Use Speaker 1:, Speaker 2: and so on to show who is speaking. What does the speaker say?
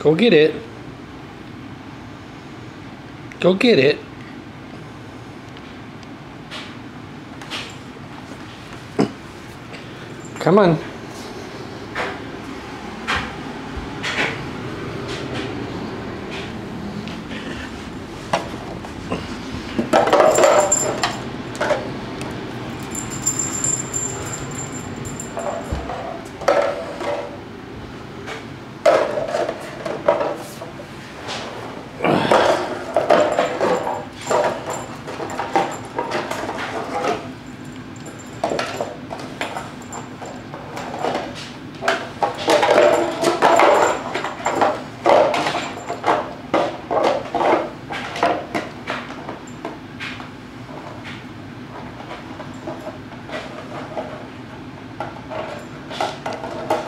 Speaker 1: Go get it. Go get it. Come on.